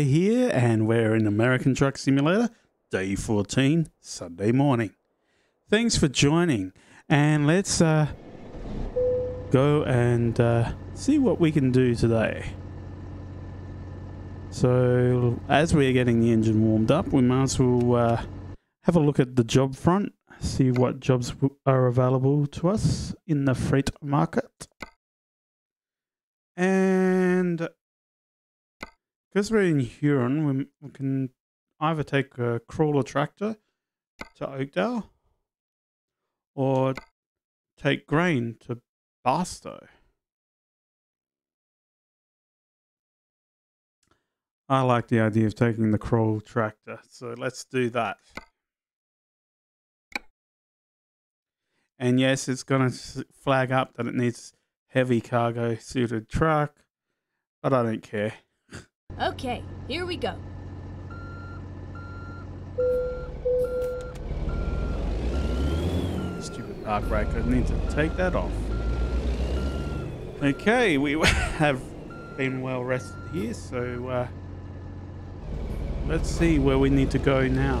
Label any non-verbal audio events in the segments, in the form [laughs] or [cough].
here and we're in American Truck Simulator, day 14, Sunday morning. Thanks for joining and let's uh, go and uh, see what we can do today. So as we're getting the engine warmed up, we might as well uh, have a look at the job front, see what jobs are available to us in the freight market. And because we're in Huron, we, we can either take a crawler tractor to Oakdale or take grain to Barstow. I like the idea of taking the crawl tractor, so let's do that. And yes, it's going to flag up that it needs heavy cargo suited truck, but I don't care. Okay, here we go. Stupid park breaker. Need to take that off. Okay, we [laughs] have been well rested here, so uh, let's see where we need to go now.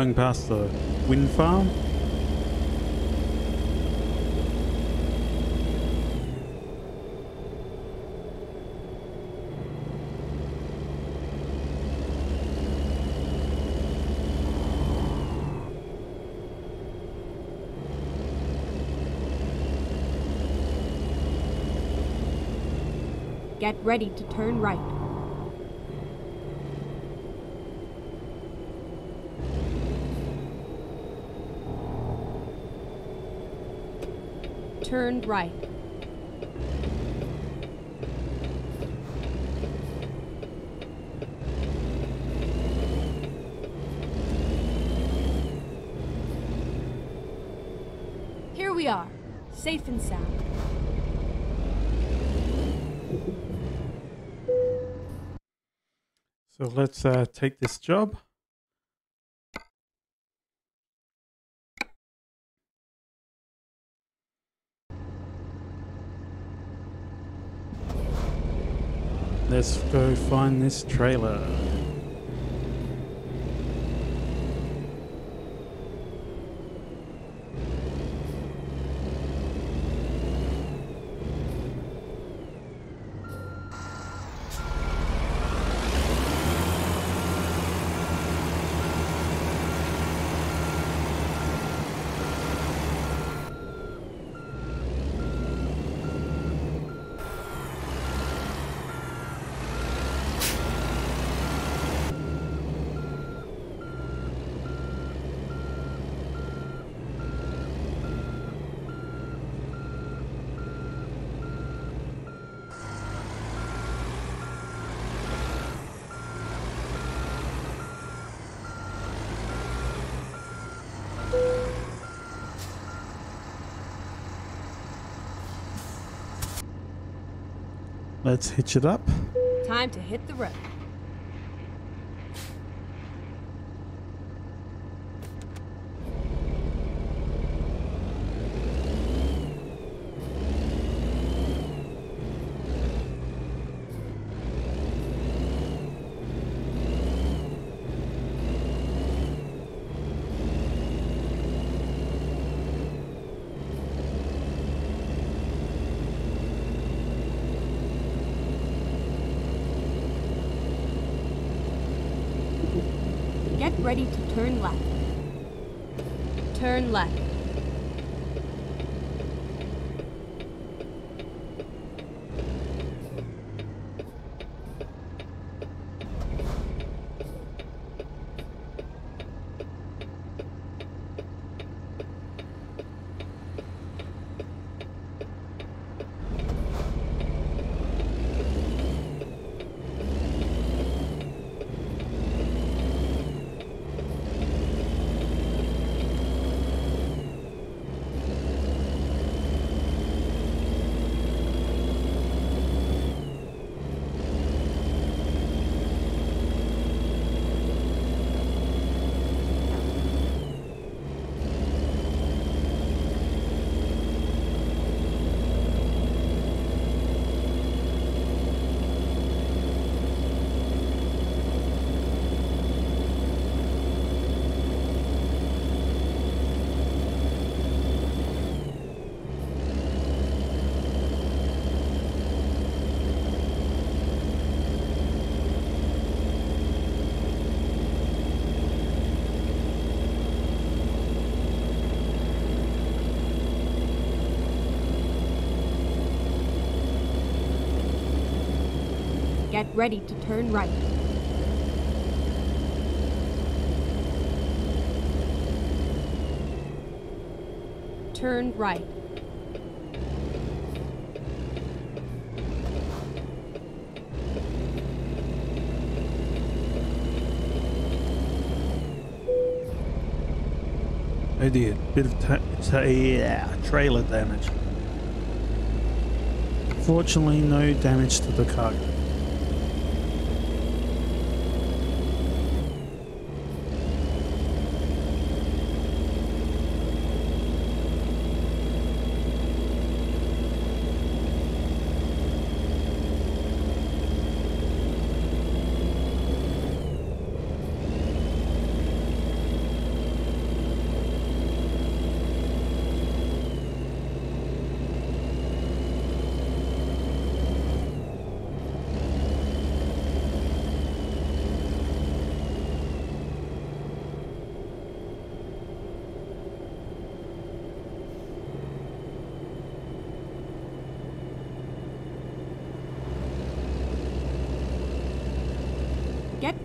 Going past the wind farm. Get ready to turn right. Turn right. Here we are, safe and sound. So let's uh, take this job. Let's go find this trailer. Let's hitch it up. Time to hit the road. Get ready to turn right. Turn right. Oh dear, bit of yeah, trailer damage. Fortunately, no damage to the cargo. Get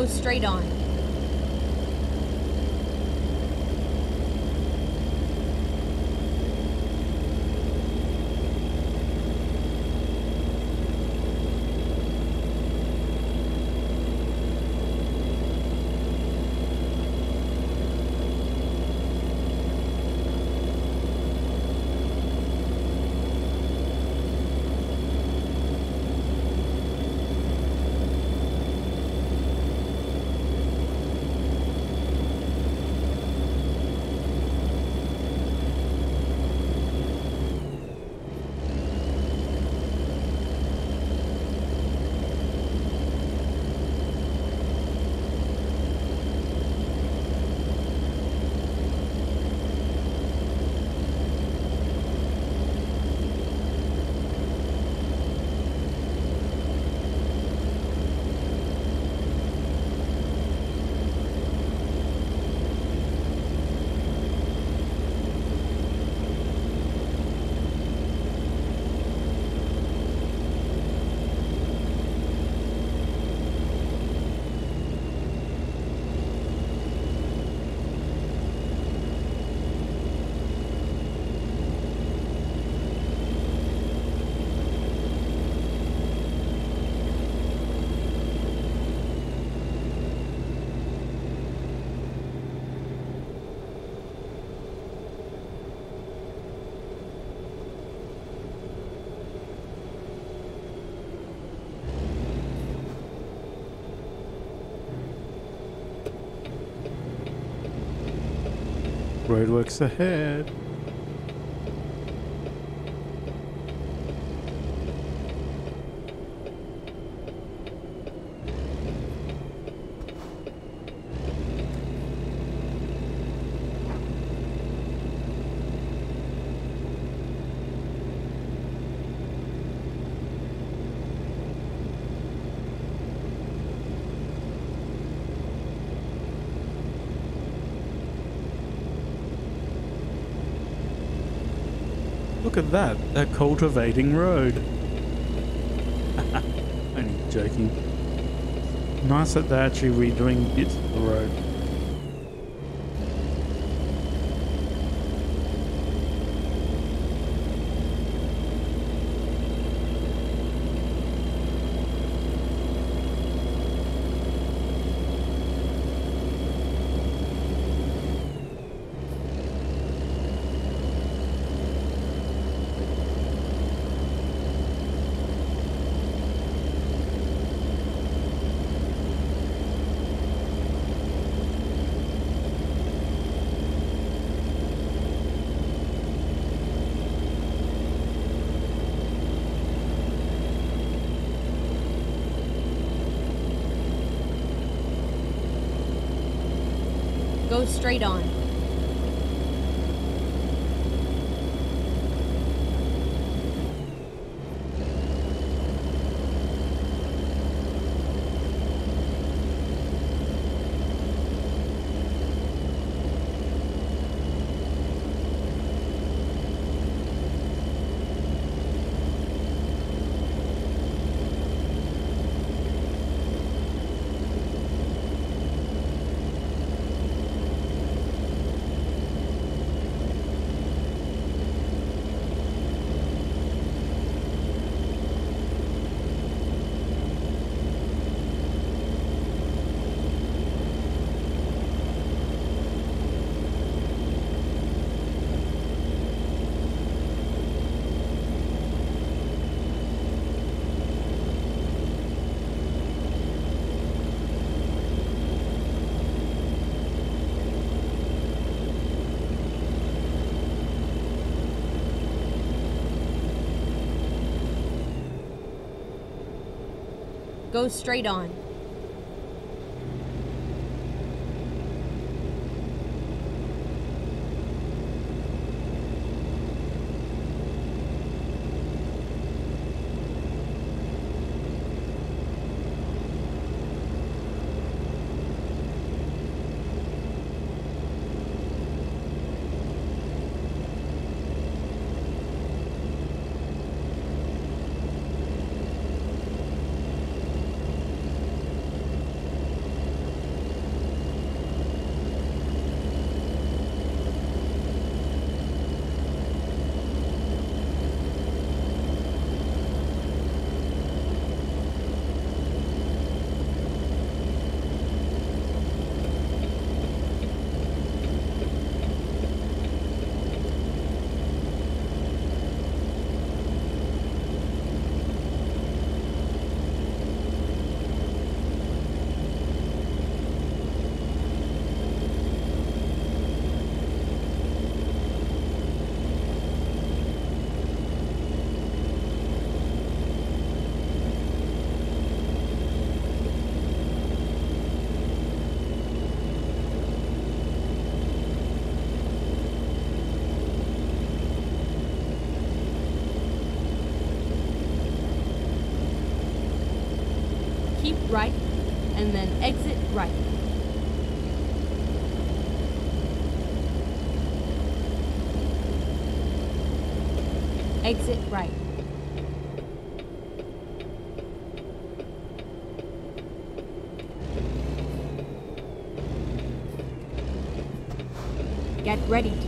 Go straight on. Roadworks ahead. At that, a cultivating road. [laughs] Only joking. Nice that they're actually redoing bits of the road. Go straight on. Go straight on. Keep right and then exit right. Exit right. Get ready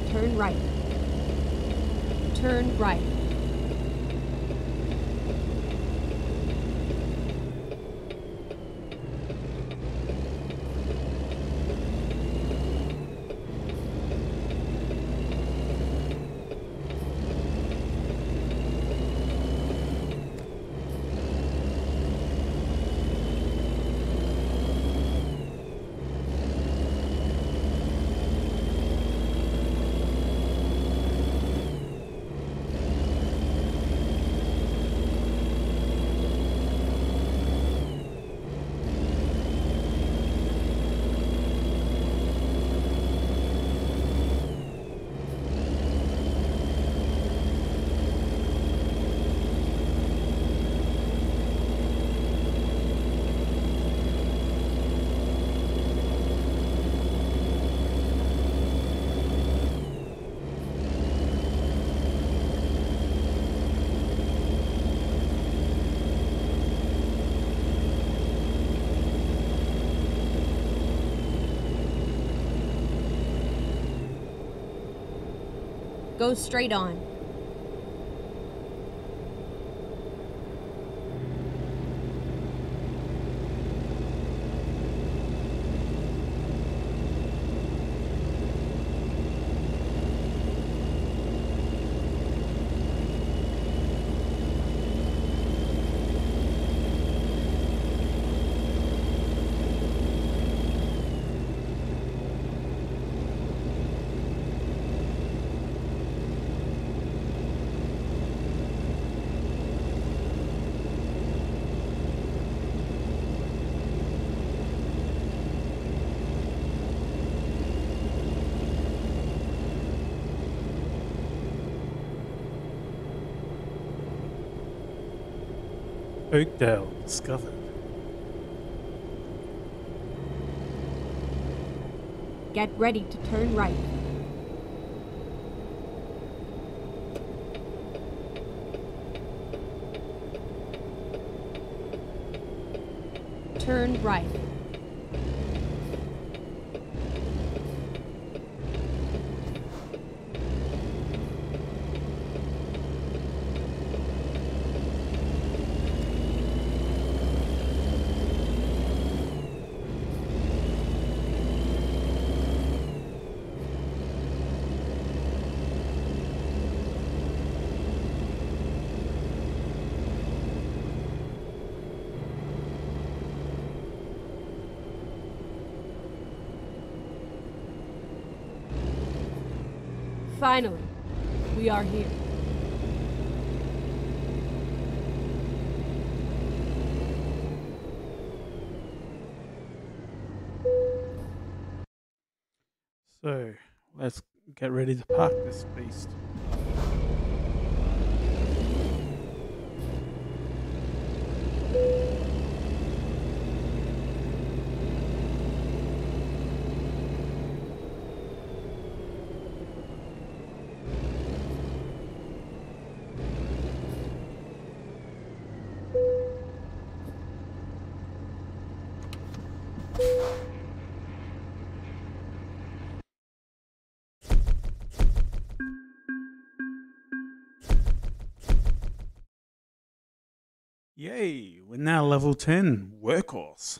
Go straight on. Oakdale discovered. Get ready to turn right. Turn right. Finally, we are here. So let's get ready to park this beast. Level 10, workhorse.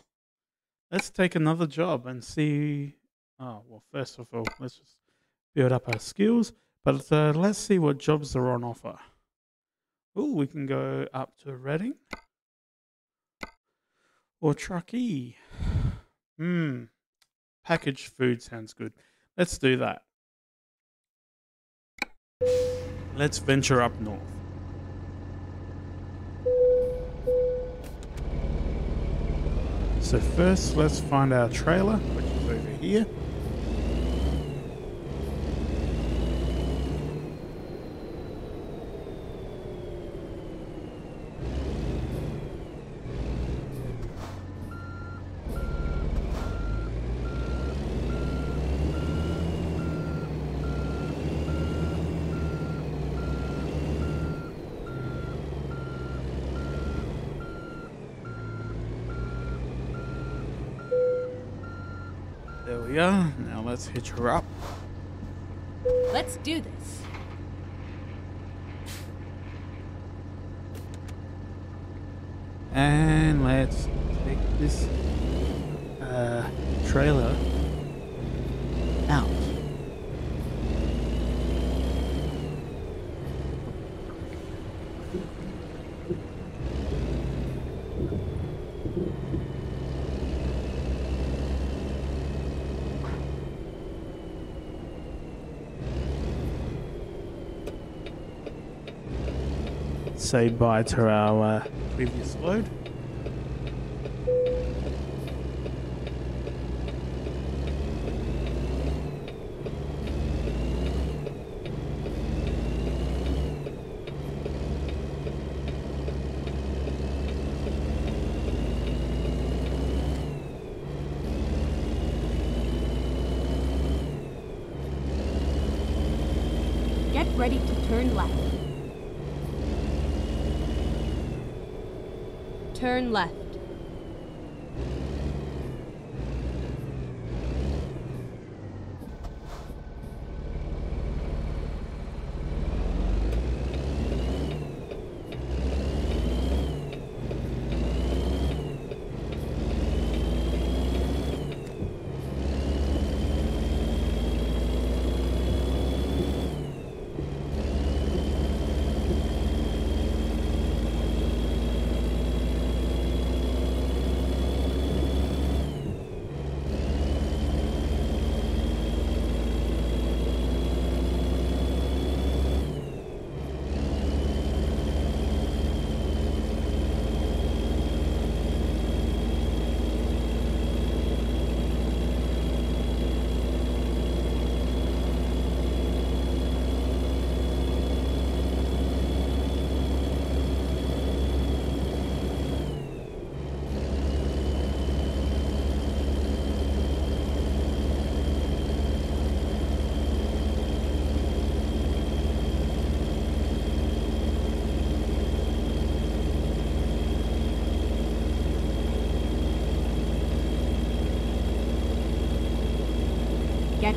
Let's take another job and see. Oh, well, first of all, let's just build up our skills. But uh, let's see what jobs are on offer. Oh, we can go up to Reading or Truckee. Hmm, packaged food sounds good. Let's do that. Let's venture up north. So first, let's find our trailer, which is over here. There we are. Now let's hitch her up. Let's do this. And let's take this uh, trailer out. Say bye to our previous load. Get ready to turn left. Turn left. Get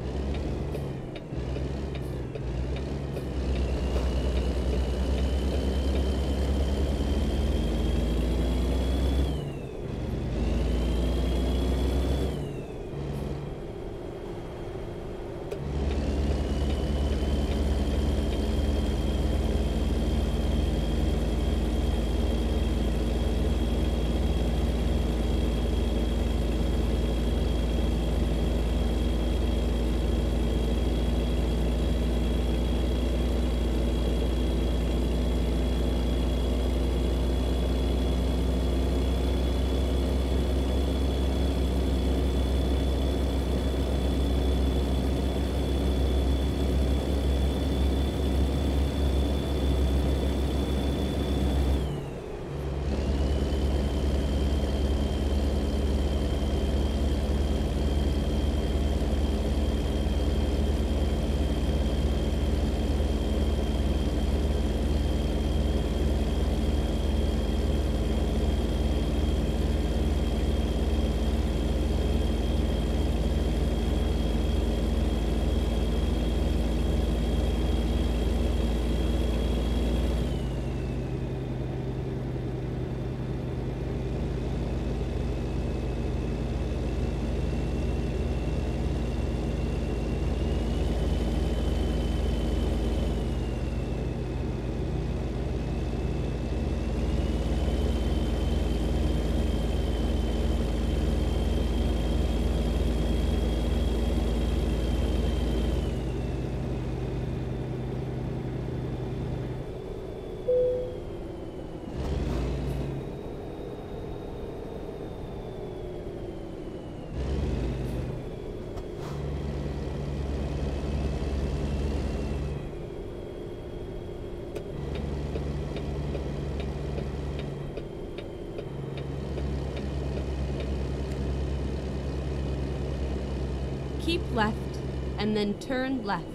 And then turn left.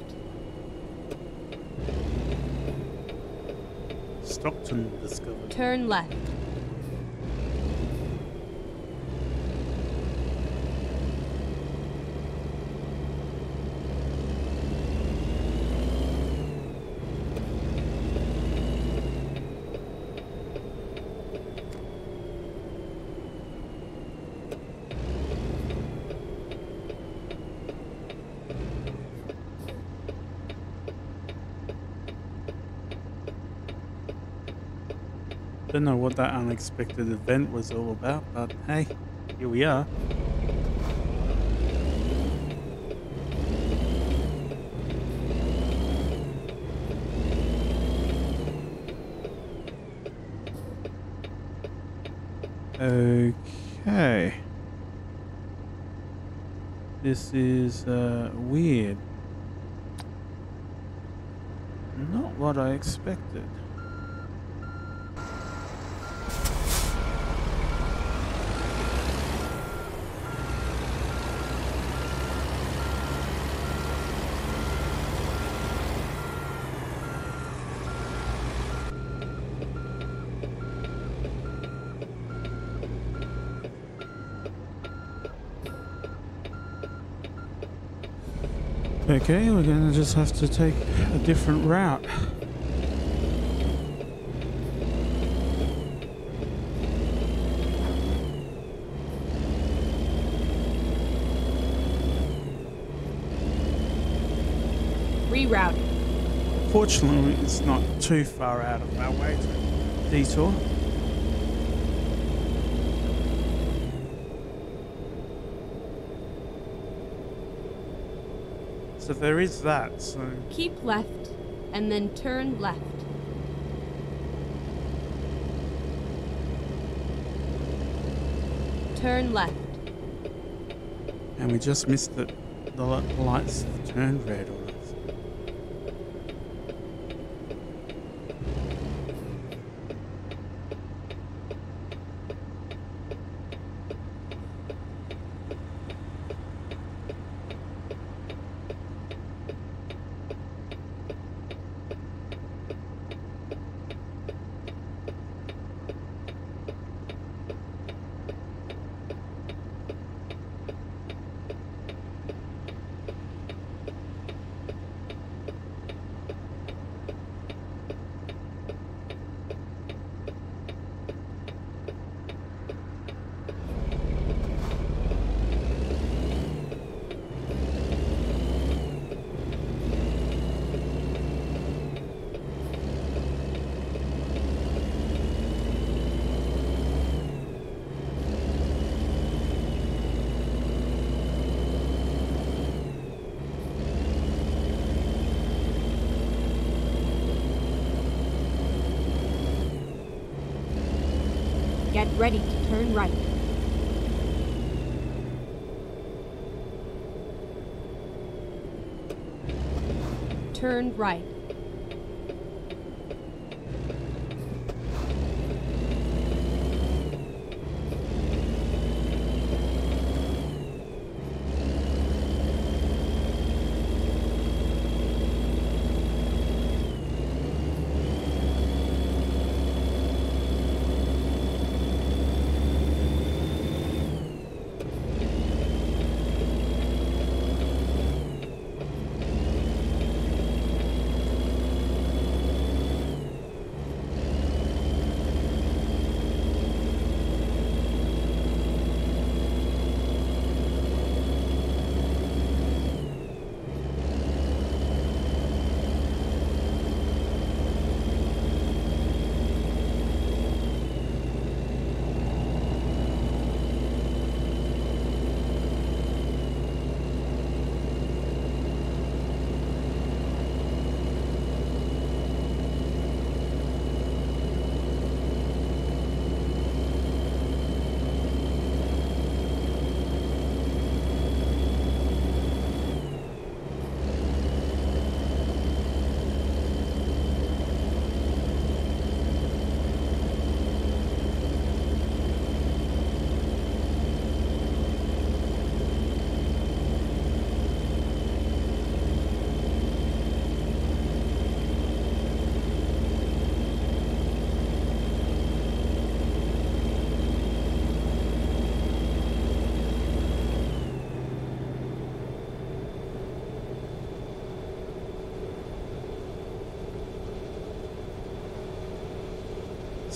Stockton discovered. Turn left. Don't know what that unexpected event was all about, but hey, here we are. Okay. This is uh, weird. Not what I expected. Okay, we're gonna just have to take a different route. Reroute. Fortunately, it's not too far out of our way to detour. So there is that, so Keep left and then turn left. Turn left. and we just missed that the li- lights turned red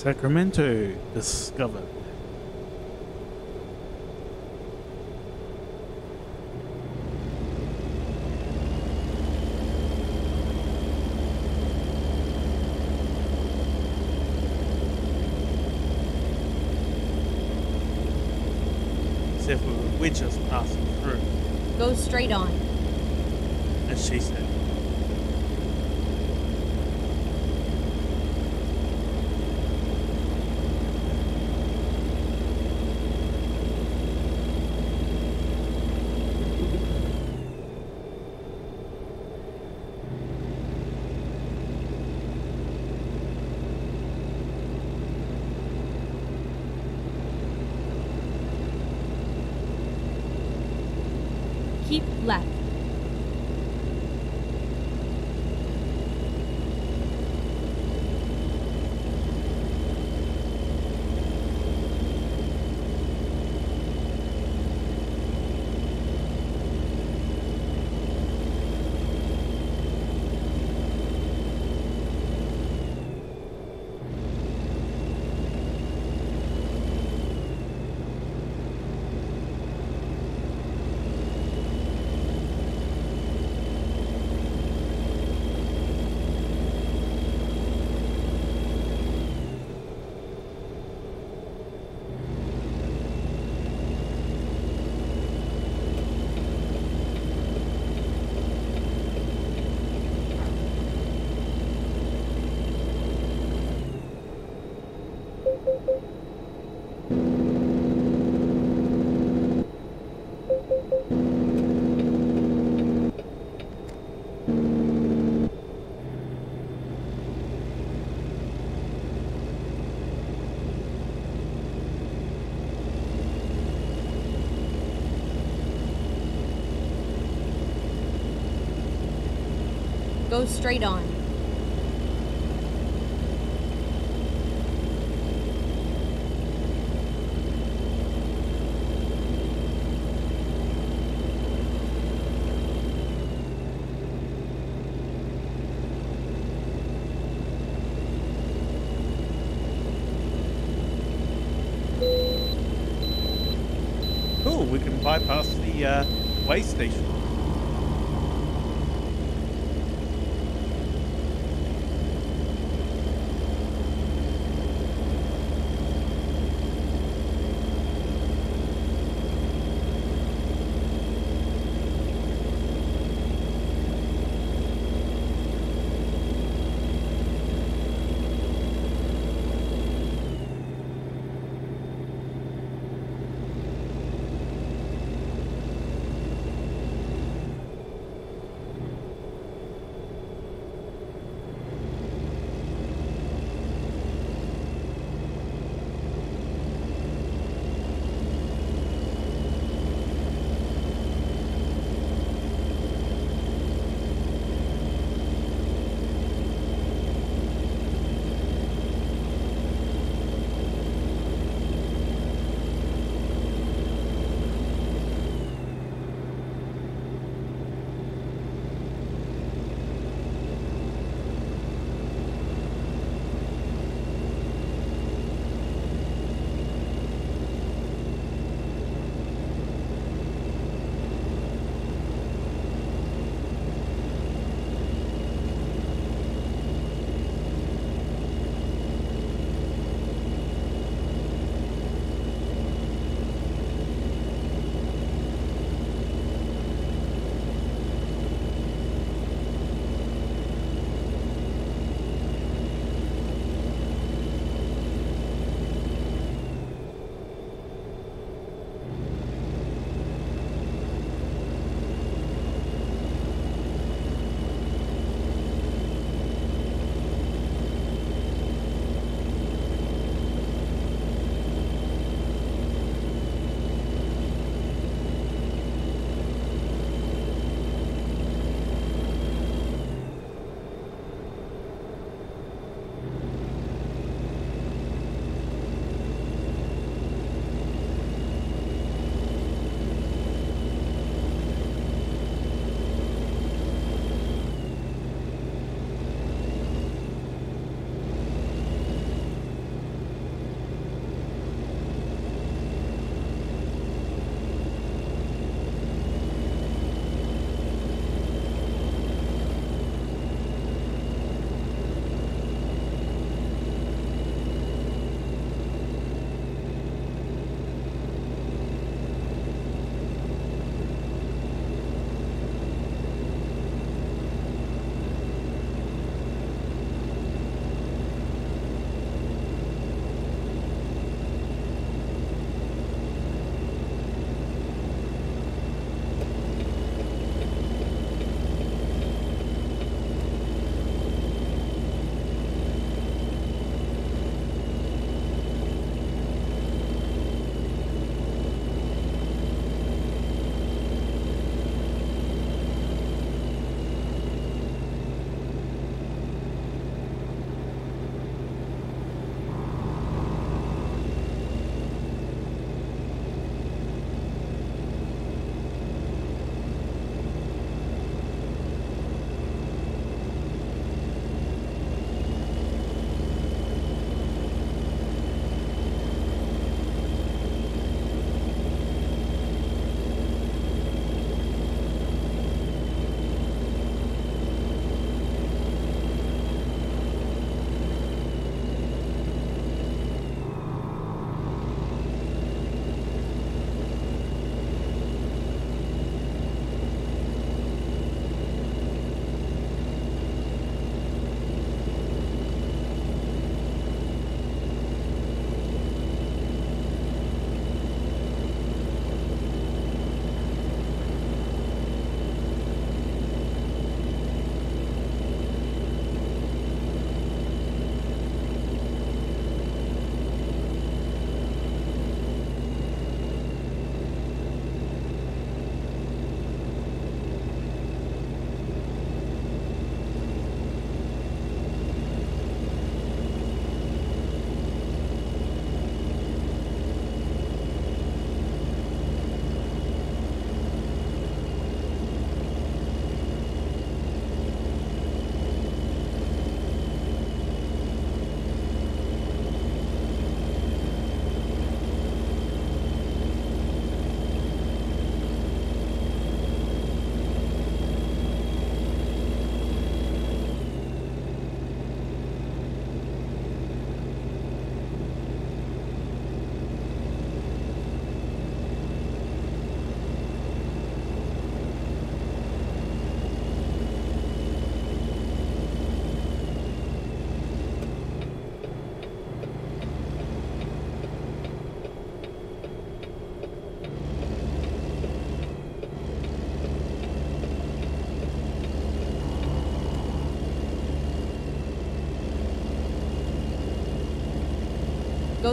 Sacramento discovered. Except for we're just passing through, Go straight on. as she said. Straight on. Cool, we can bypass the uh, way station.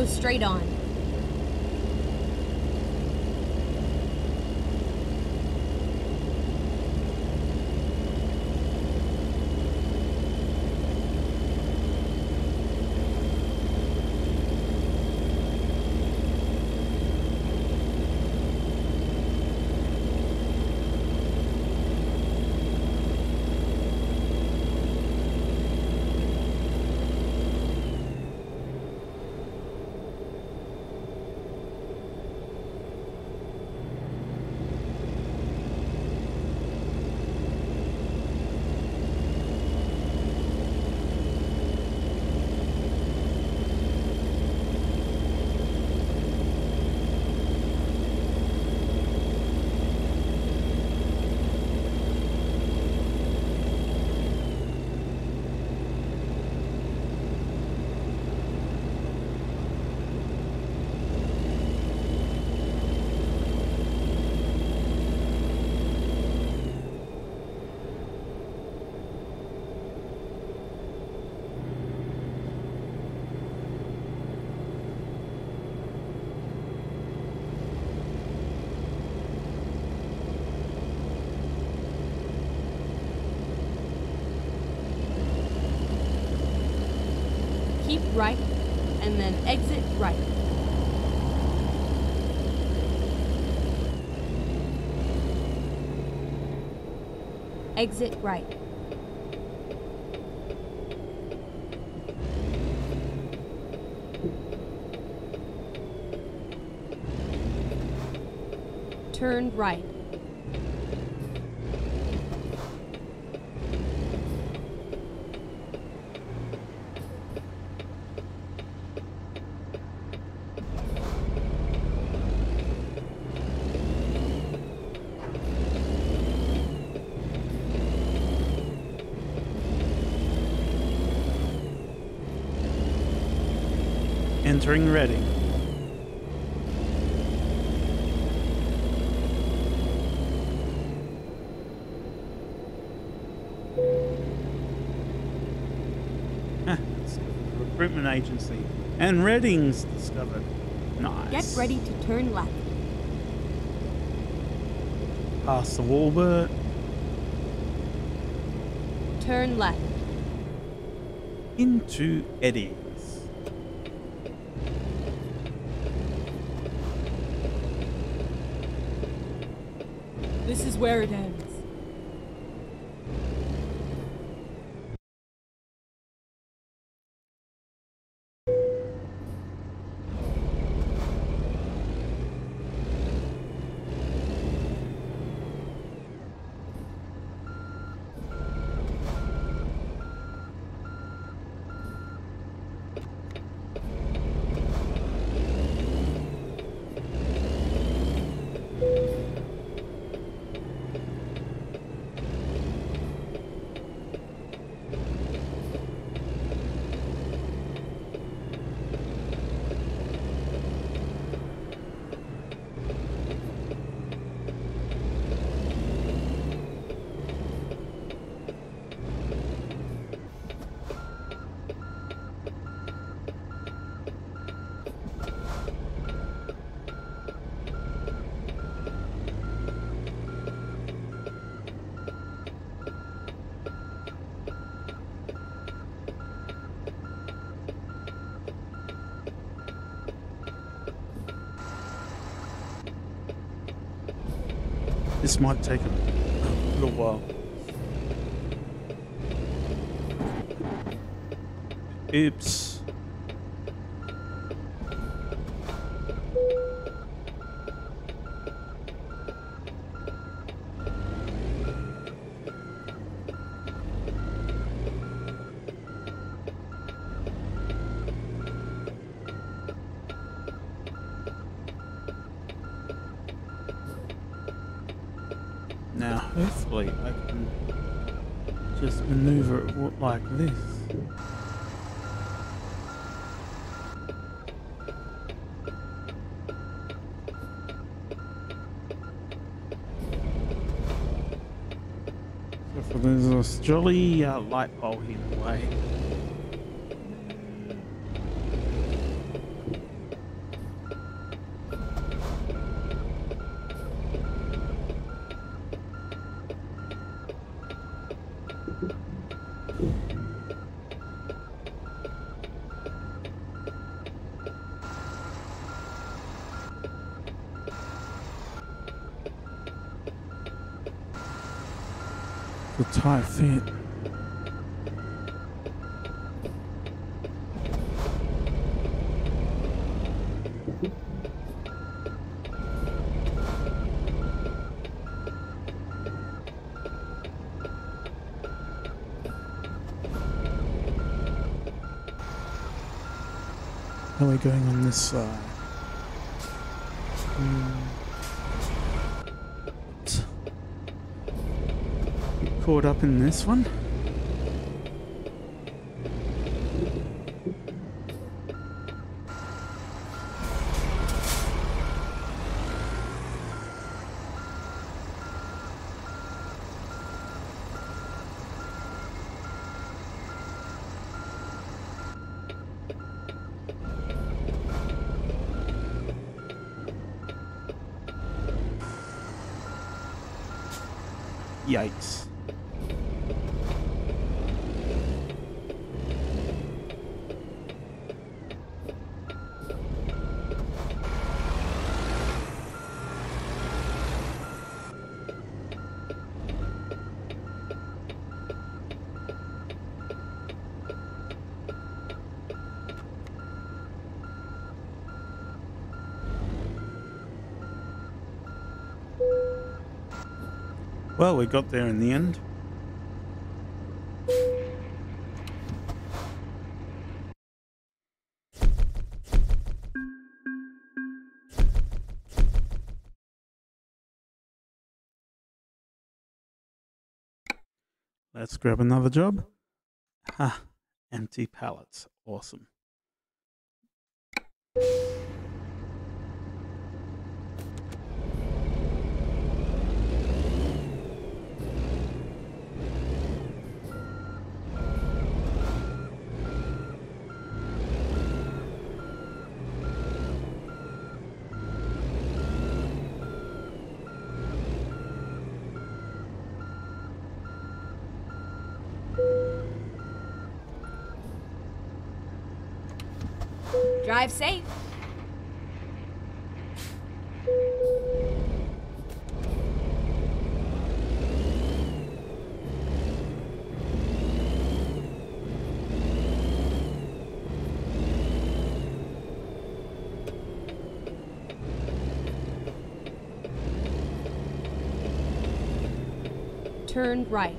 Straight on. Keep right and then exit right. Exit right. Turn right. Entering Redding. Recruitment agency. And Redding's discovered. Nice. Get ready to turn left. Past the Wallbert. Turn left. Into Eddie's. This is might take a hopefully, I can just maneuver it like this. So there's this jolly uh, light pole here in the way. Side? Hmm. Caught up in this one. Yikes. Well, we got there in the end. Let's grab another job. Ha, empty pallets. Awesome. Drive safe. Turn right.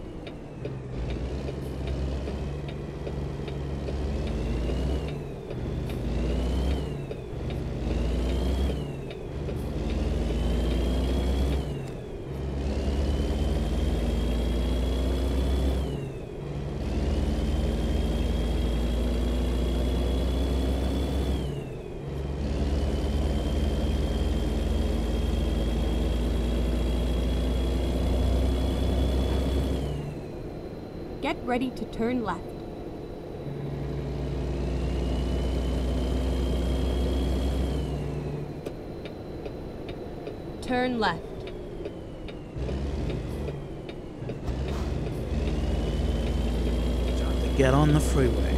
Get ready to turn left. Turn left. Get on the freeway.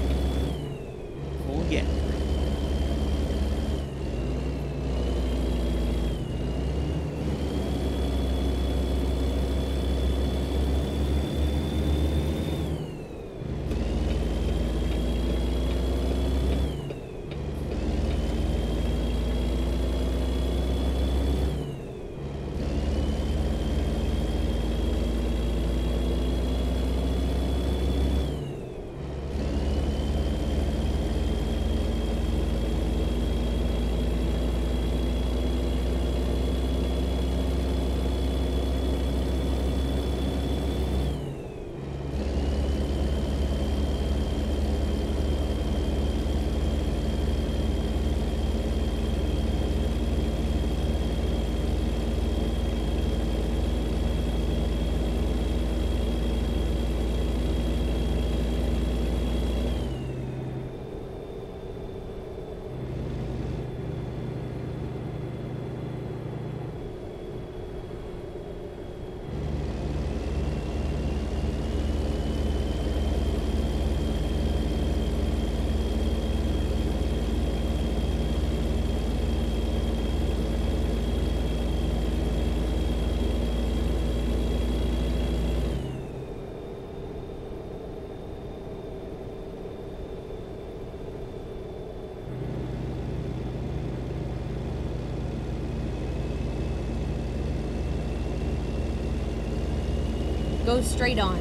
Go straight on.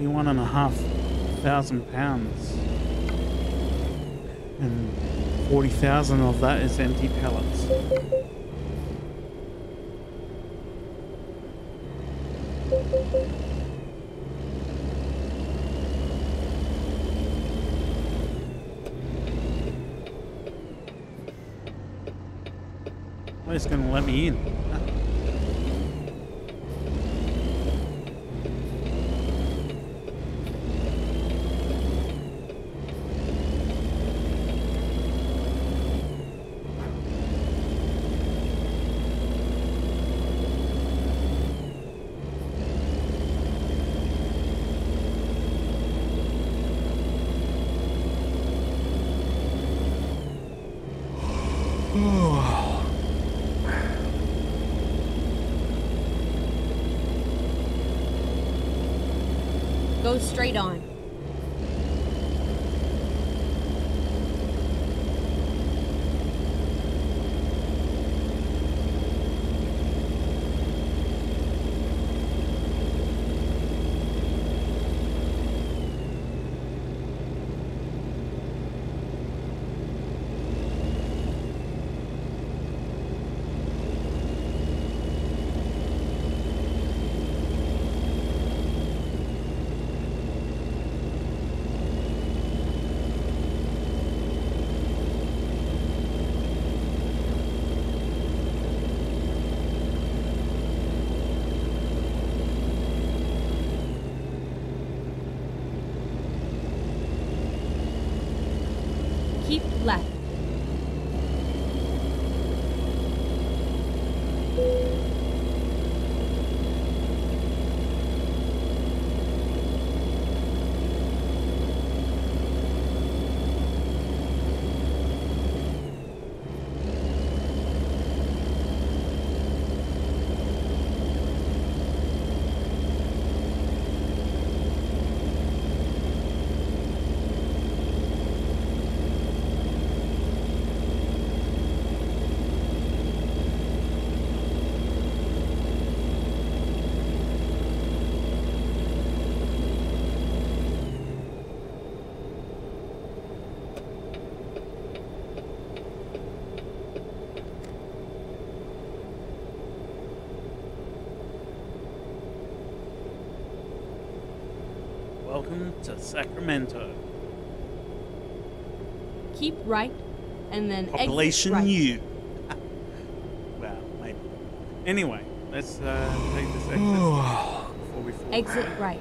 Thirty-one and a half thousand pounds, and forty thousand of that is empty pallets. Going to let me in. Sacramento. Keep right, and then Population exit right. U. [laughs] well, maybe. Anyway, let's uh, take this exit before we fall. Exit right.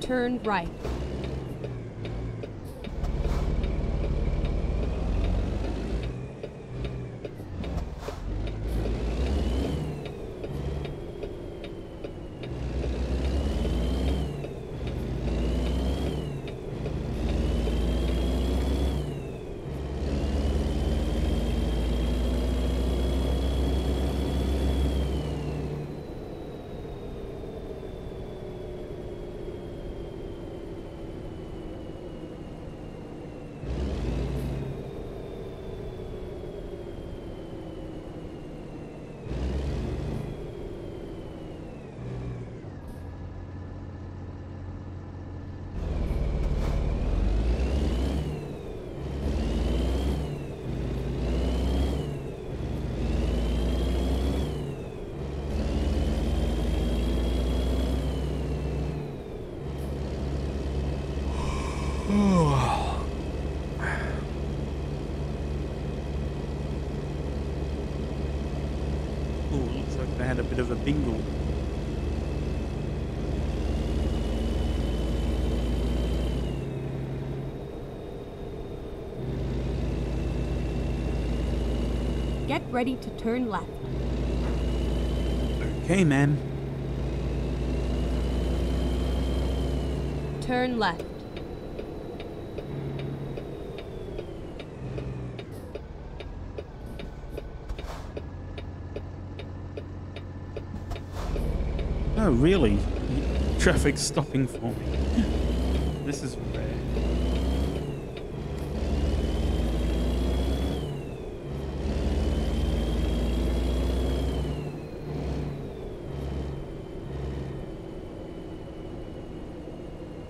Turn right. Ooh, looks like they had a bit of a bingle. Get ready to turn left. Okay, man. Turn left. No, really. traffic stopping for me. this is rare.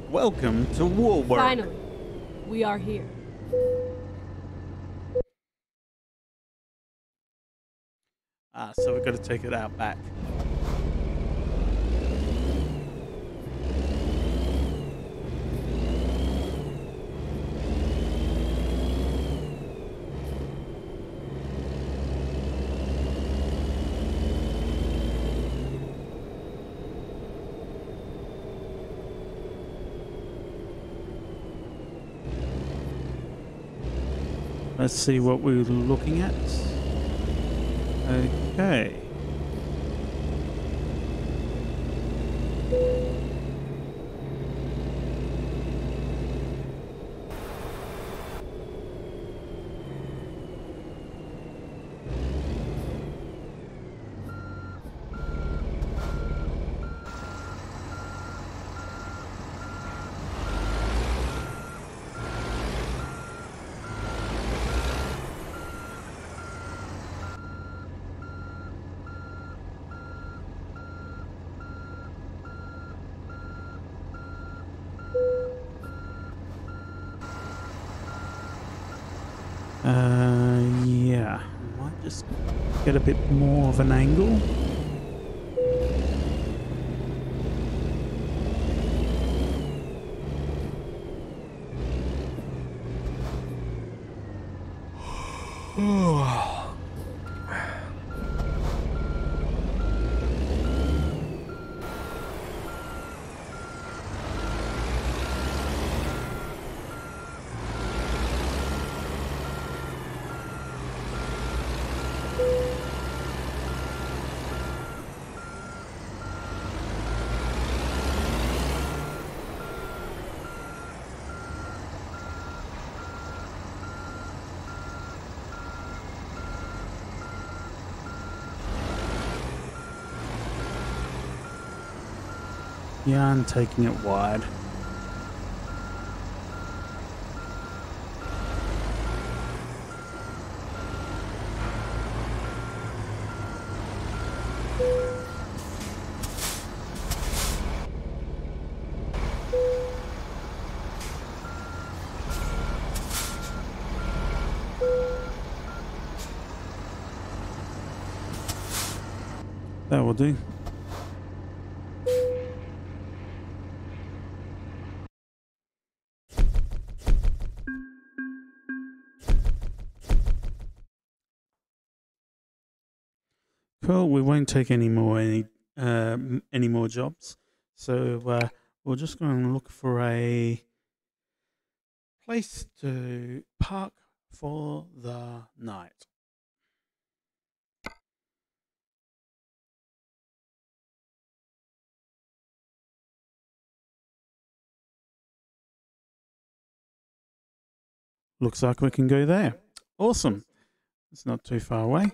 Welcome to Wallbert. Finally, we are here. Ah, so we've got to take it out back. Let's see what we're looking at. Okay. Uh, yeah. Might just get a bit more of an angle. Yeah, I'm taking it wide. Take any more any um, any more jobs. So uh, we're just going to look for a place to park for the night. Looks like we can go there. Awesome. It's not too far away.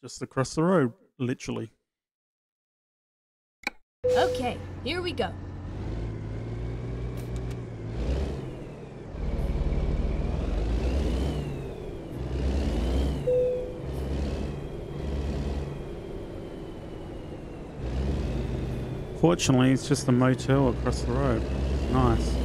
Just across the road, literally. Okay, here we go. Fortunately, it's just a motel across the road. Nice.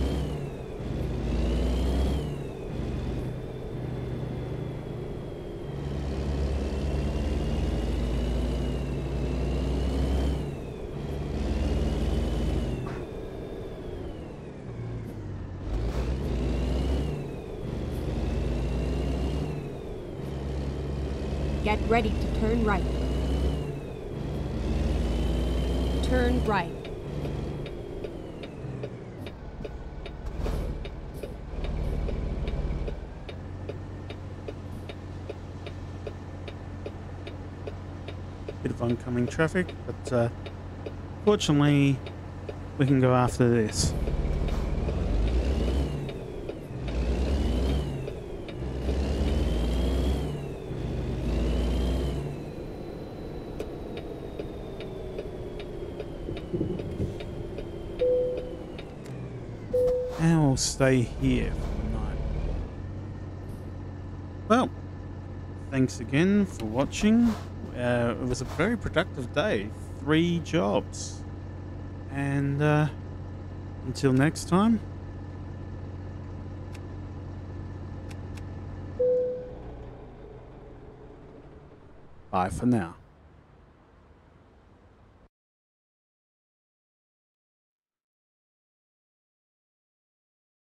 Get ready to turn right. Turn right. Bit of oncoming traffic, but uh, fortunately, we can go after this. And we'll stay here for the night. Well, thanks again for watching. Uh, it was a very productive day. Three jobs. And uh, Until next time. Bye for now.